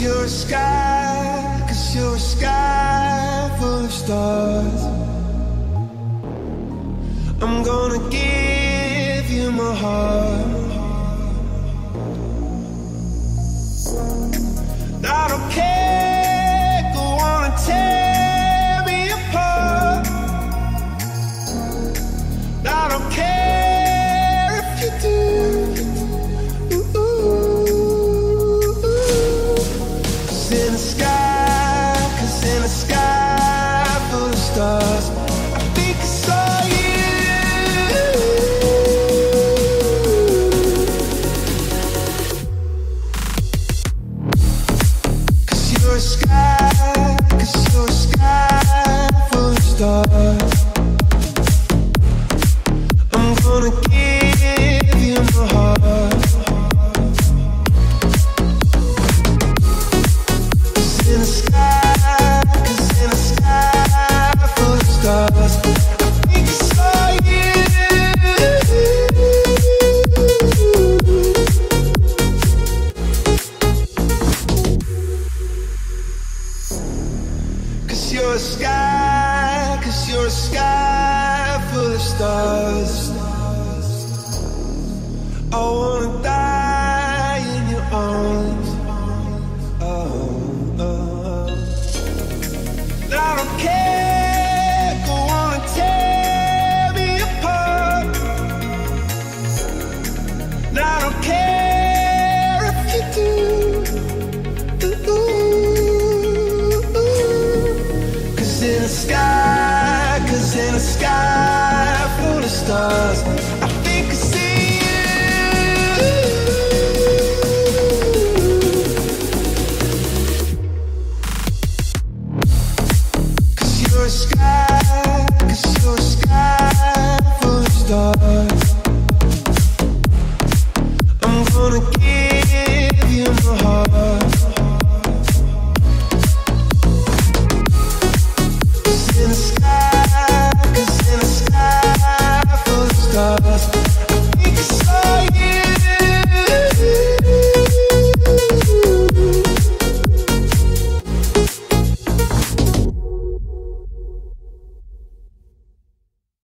Cause you're a sky, cause you're a sky full of stars. I'm gonna give you my heart. Stars, you're a sky, cause you're a sky full of stars. I wanna die in your arms. Oh, oh, oh. I don't care, sky, cause in the sky full of stars, I think I see you. Cause you're a sky, cause you're a sky full of stars.